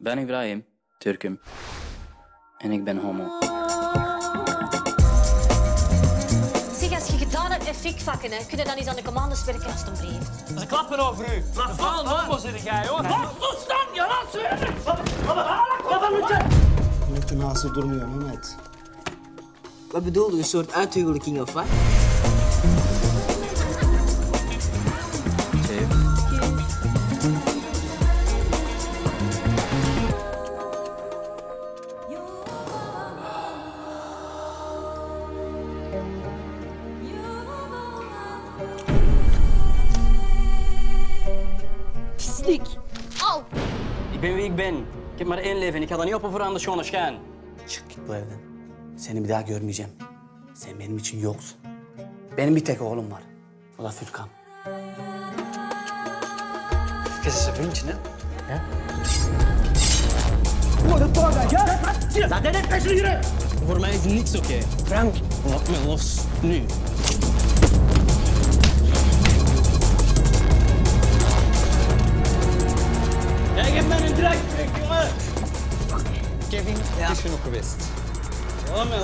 Ben Ibrahim, Türk'üm. En ik ben homo. Zeg, als je gedaan hebt met fikvakken, hè, kun je dan eens aan de commanderswerk alstublieft? Ze klappen over u. Maar vooral homo zit jij, hoor. Laat zo staan, je laat ze Met de naast durmuyor Mehmet. Wat bedoelde een soort uithuwelijking of wat? Pislik! Al! Ik ben wie ik ben. Ik heb maar één leven en ik ga dat niet opofferen aan de schone schijn. Çık git bu evden. Seni bir daha görmeyeceğim. Sen benim için yoksun. Benim bir tek oğlum var. O da Furkan. Qu'est-ce que c'est pour une chine Voor mij is niks oké. Frank, laat me los. Nu. Kevin, het is genoeg geweest. Laat mij